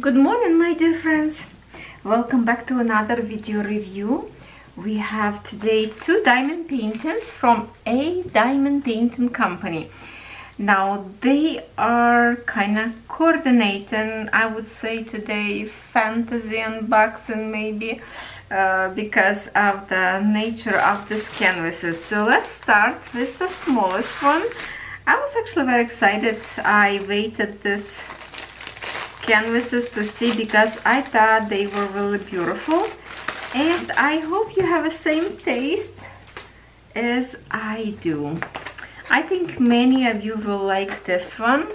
Good morning my dear friends. Welcome back to another video review. We have today two diamond paintings from a diamond painting company. Now they are kind of coordinating I would say today fantasy unboxing maybe uh, because of the nature of these canvases. So let's start with the smallest one. I was actually very excited. I waited this canvases to see because I thought they were really beautiful and I hope you have the same taste as I do. I think many of you will like this one.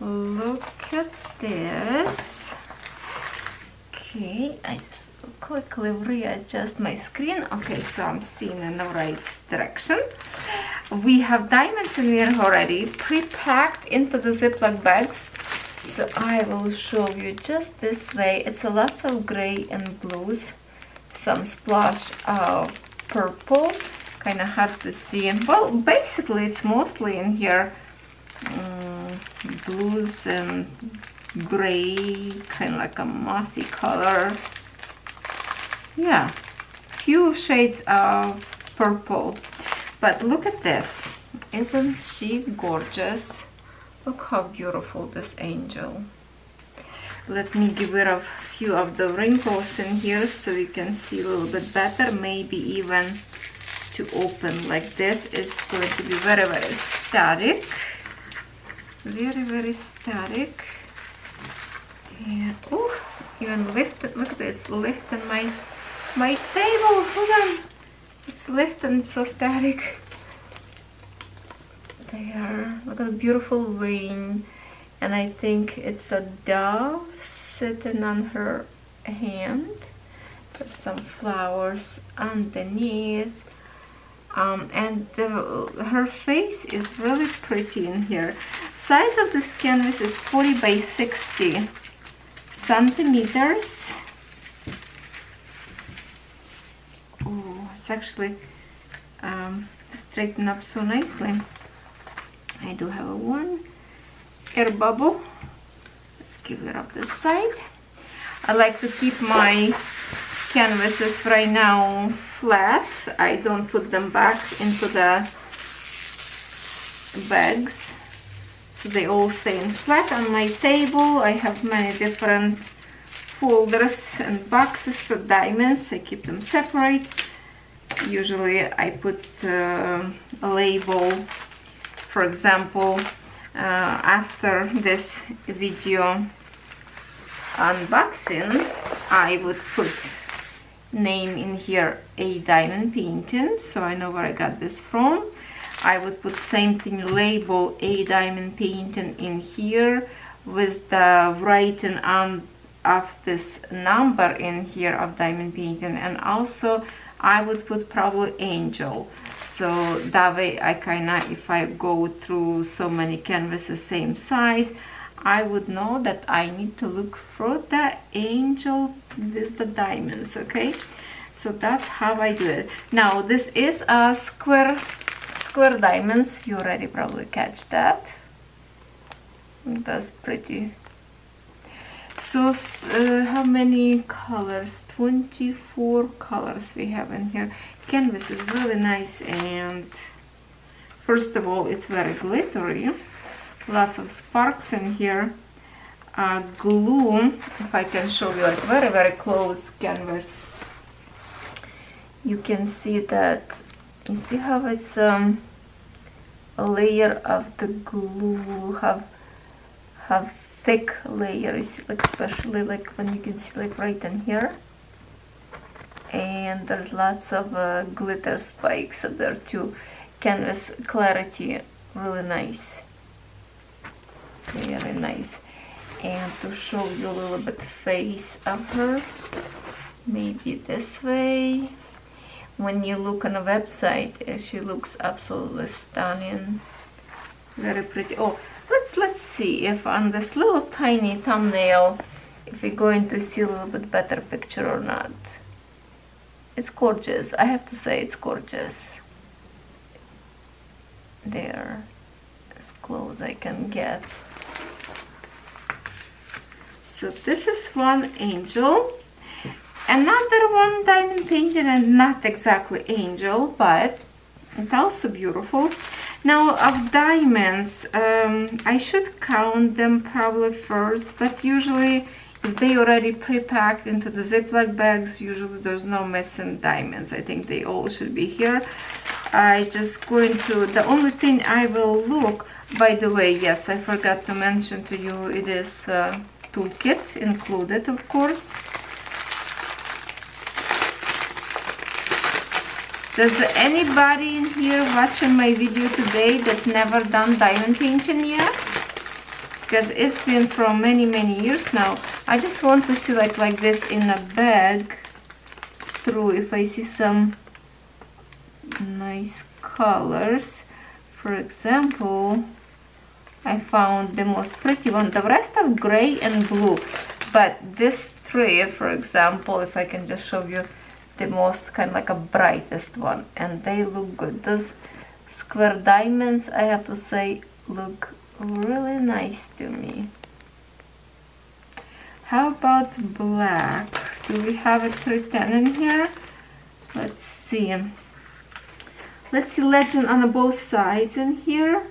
Look at this. Okay, I just quickly readjust my screen. Okay, so I'm seeing in the right direction. We have diamonds in here already, pre-packed into the Ziploc bags so I will show you just this way. It's a lots of gray and blues some splash of purple kind of hard to see. Well basically it's mostly in here um, blues and gray kind of like a mossy color. Yeah few shades of purple. But look at this. Isn't she gorgeous Look how beautiful this angel. Let me give of a few of the wrinkles in here so you can see a little bit better. Maybe even to open like this is going to be very, very static. Very, very static. Yeah. Oh, even lifted. Look at this, lifting my my table. Hold on. It's lifting so static there look at the beautiful wing and I think it's a dove sitting on her hand. There's some flowers underneath um, and the, her face is really pretty in here. Size of this canvas is 40 by 60 centimeters. Oh it's actually um, straightened up so nicely I do have a one air bubble. Let's give it up this side. I like to keep my canvases right now flat. I don't put them back into the bags so they all stay in flat. On my table I have many different folders and boxes for diamonds. I keep them separate. Usually I put uh, a label for example uh, after this video unboxing I would put name in here a diamond painting so I know where I got this from. I would put same thing label a diamond painting in here with the writing on of this number in here of diamond painting. And also I would put probably angel so that way I kind of if I go through so many canvases same size I would know that I need to look for the angel with the diamonds okay? So that's how I do it. Now this is a square square diamonds. You already probably catch that. That's pretty. So uh, how many colors? 24 colors we have in here canvas is really nice and first of all it's very glittery. Lots of sparks in here. Uh, glue if I can show you like very very close canvas. You can see that you see how it's um, a layer of the glue have have thick layers like especially like when you can see like right in here and there's lots of uh, glitter spikes there too. Canvas clarity really nice. Very nice. And to show you a little bit face of her maybe this way. When you look on a website uh, she looks absolutely stunning. Very pretty. Oh let's let's see if on this little tiny thumbnail if we're going to see a little bit better picture or not it's gorgeous. I have to say it's gorgeous. There as close I can get. So this is one angel. Another one diamond painted and not exactly angel but it's also beautiful. Now of diamonds um, I should count them probably first but usually they already pre-packed into the Ziploc bags usually there's no missing diamonds. I think they all should be here. I just going to the only thing I will look by the way yes I forgot to mention to you it is uh, toolkit included of course. Does anybody in here watching my video today that never done diamond painting yet? Because it's been from many many years now I just want to see like like this in a bag through if I see some nice colors. For example I found the most pretty one the rest of gray and blue. But this three for example if I can just show you the most kind of like a brightest one and they look good. Those square diamonds I have to say look really nice to me how about black? Do we have a 310 in here? Let's see. Let's see legend on both sides in here.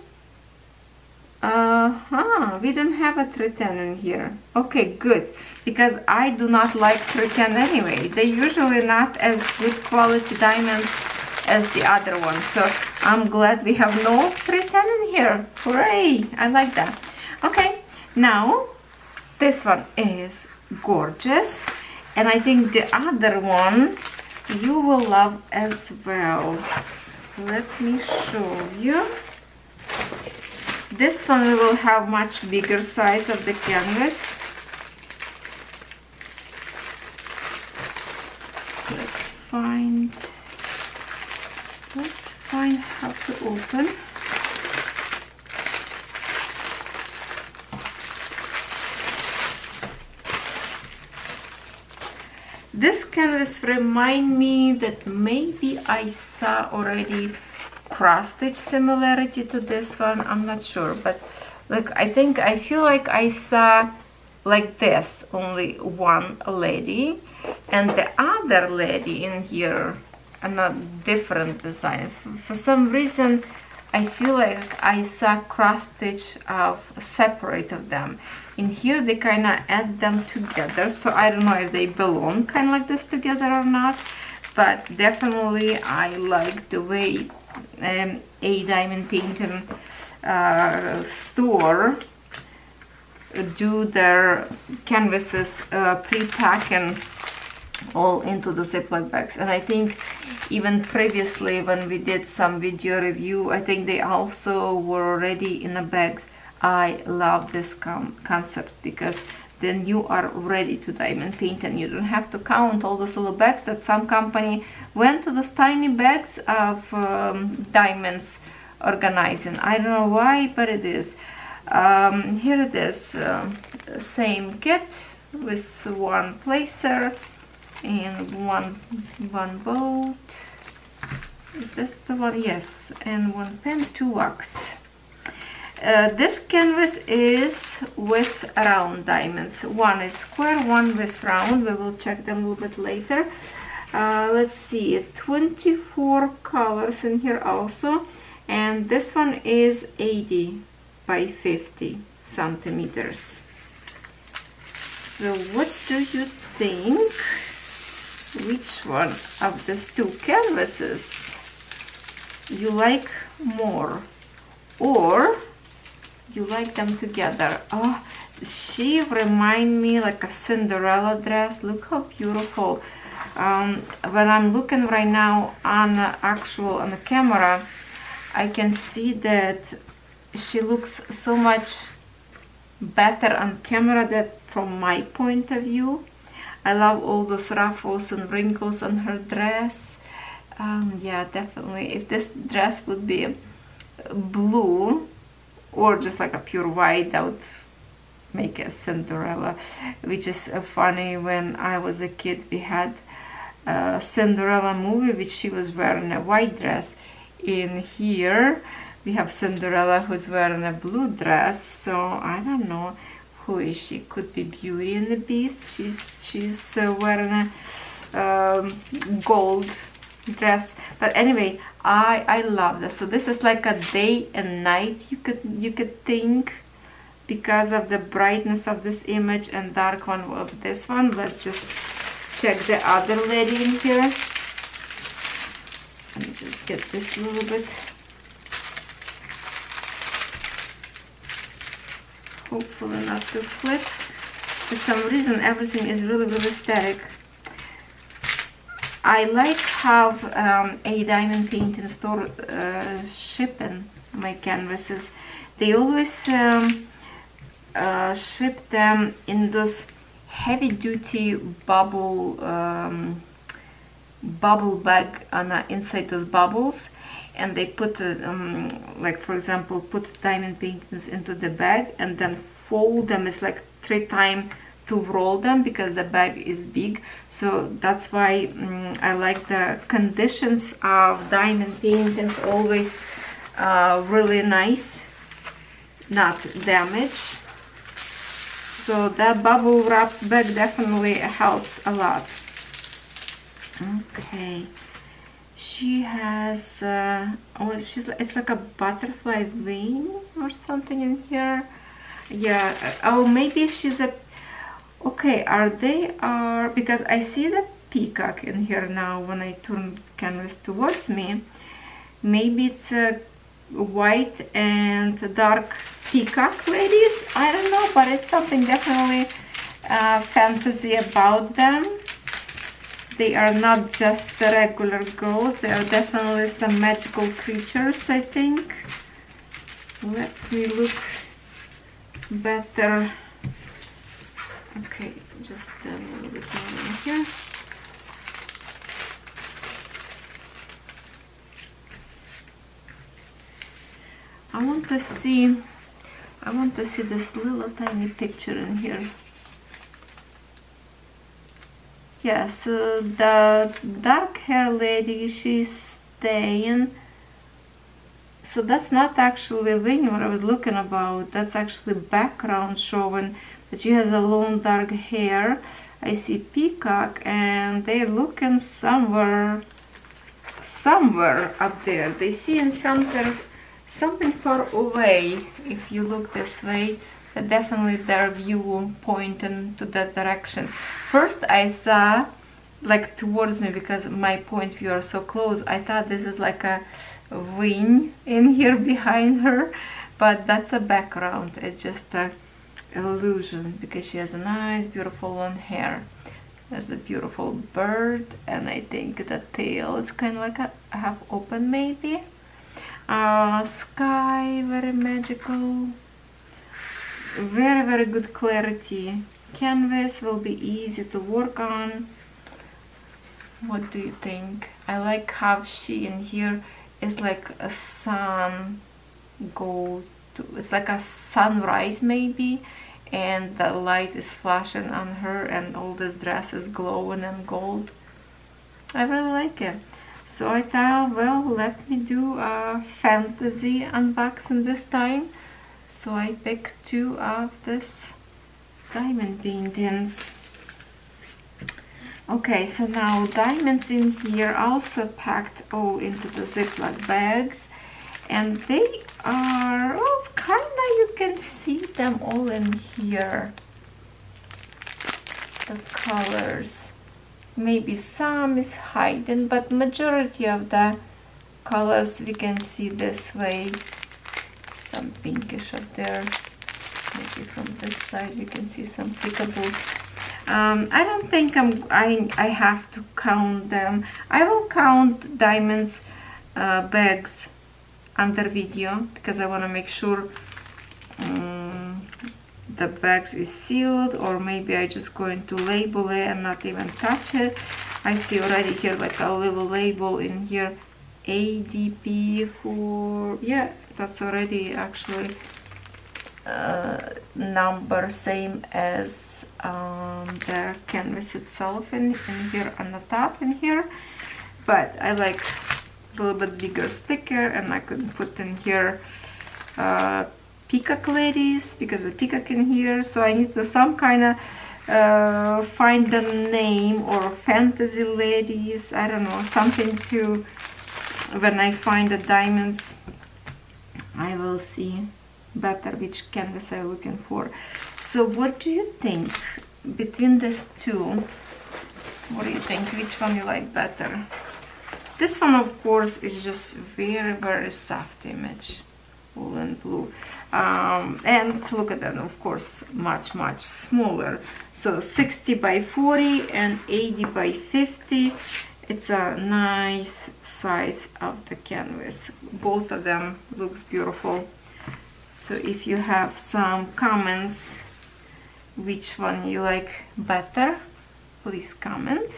Uh-huh, we don't have a 310 in here. Okay, good, because I do not like 310 anyway. They're usually not as good quality diamonds as the other ones. So I'm glad we have no 310 in here. Hooray, I like that. Okay, now this one is gorgeous. And I think the other one you will love as well. Let me show you. This one will have much bigger size of the canvas. Let's find let's find how to open This canvas remind me that maybe I saw already cross stitch similarity to this one. I'm not sure, but look, I think I feel like I saw like this only one lady and the other lady in here a different design. For some reason, I feel like I saw cross stitch of separate of them. In here they kind of add them together, so I don't know if they belong kind of like this together or not, but definitely I like the way um, a diamond painting uh, store do their canvases uh, pre-pack and all into the Ziploc bags. And I think even previously when we did some video review I think they also were already in the bags I love this concept because then you are ready to diamond paint and you don't have to count all those little bags that some company went to those tiny bags of um, diamonds organizing. I don't know why but it is. Um, here it is uh, same kit with one placer and one one bolt. Is this the one? Yes and one pen two wax uh, this canvas is with round diamonds. One is square one with round. We will check them a little bit later. Uh, let's see 24 colors in here also. And this one is 80 by 50 centimeters. So what do you think which one of these two canvases you like more? Or you like them together oh she remind me like a Cinderella dress look how beautiful um, when I'm looking right now on the actual on the camera I can see that she looks so much better on camera that from my point of view I love all those ruffles and wrinkles on her dress. Um, yeah, definitely. If this dress would be blue or just like a pure white, that would make a Cinderella, which is uh, funny. When I was a kid, we had a Cinderella movie, which she was wearing a white dress. In here, we have Cinderella who's wearing a blue dress, so I don't know who is she could be Beauty and the Beast she's she's uh, wearing a um, gold dress. But anyway I I love this. So this is like a day and night you could you could think because of the brightness of this image and dark one of this one. Let's just check the other lady in here. Let me just get this a little bit. Hopefully not to flip for some reason everything is really really static I like how um, a diamond painting store uh, shipping my canvases. They always um, uh, ship them in those heavy duty bubble um, bubble bag on uh, inside those bubbles and they put um, like for example put diamond paintings into the bag and then fold them it's like three times to roll them because the bag is big. So that's why um, I like the conditions of diamond paintings always uh, really nice not damaged. So that bubble wrap bag definitely helps a lot. Okay. She has uh, oh she's it's like a butterfly wing or something in here. Yeah oh maybe she's a okay are they are because I see the peacock in here now when I turn canvas towards me. Maybe it's a white and dark peacock ladies? I don't know but it's something definitely uh, fantasy about them. They are not just the regular girls they are definitely some magical creatures I think. Let me look better okay just a little bit more in here. I want to see I want to see this little tiny picture in here. Yeah so the dark hair lady she's staying. So that's not actually the what I was looking about. That's actually background showing but she has a long dark hair. I see peacock and they're looking somewhere somewhere up there. They see in something something far away if you look this way. Definitely their view pointing to that direction. First I saw like towards me because my point view are so close I thought this is like a wing in here behind her. But that's a background. It's just a illusion because she has a nice beautiful long hair. There's a beautiful bird and I think the tail is kind of like a half open maybe. Uh, sky very magical. Very very good clarity. Canvas will be easy to work on. What do you think? I like how she in here is like a sun go it's like a sunrise maybe and the light is flashing on her and all this dress is glowing and gold. I really like it. So I thought well let me do a fantasy unboxing this time. So I picked two of this diamond paintings. Okay so now diamonds in here also packed all into the ziploc bags. And they are well kind of you can see them all in here. The colors. Maybe some is hidden but majority of the colors we can see this way. Some pinkish up there. Maybe from this side we can see some peekaboo. Um, I don't think I'm I, I have to count them. I will count diamonds uh, bags under video because I want to make sure um, the bags is sealed or maybe I just going to label it and not even touch it. I see already here like a little label in here ADP for yeah that's already actually uh, number same as um, the canvas itself in, in here on the top in here. But I like a little bit bigger sticker and I could put in here uh, peacock ladies because the peacock in here so I need to some kind of uh, find the name or fantasy ladies I don't know something to when I find the diamonds I will see. Better which canvas I'm looking for. So what do you think between these two? What do you think? Which one you like better this one of course is just very very soft image woolen blue. Um, and look at that of course much much smaller. So 60 by 40 and 80 by 50 it's a nice size of the canvas. Both of them looks beautiful. So if you have some comments which one you like better please comment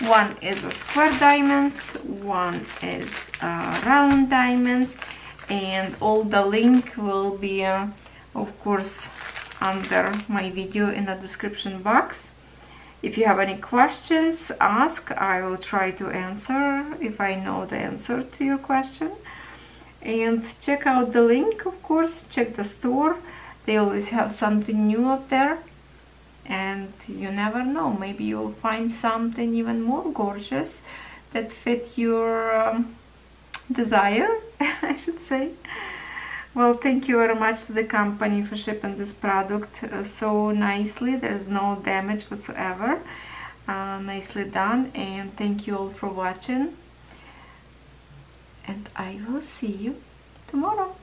one is a square diamonds one is a round diamonds and all the link will be uh, of course under my video in the description box. If you have any questions ask. I will try to answer if I know the answer to your question. And check out the link of course. Check the store. They always have something new up there and you never know maybe you'll find something even more gorgeous that fit your um, desire I should say. Well thank you very much to the company for shipping this product uh, so nicely. There's no damage whatsoever. Uh, nicely done and thank you all for watching. And I will see you tomorrow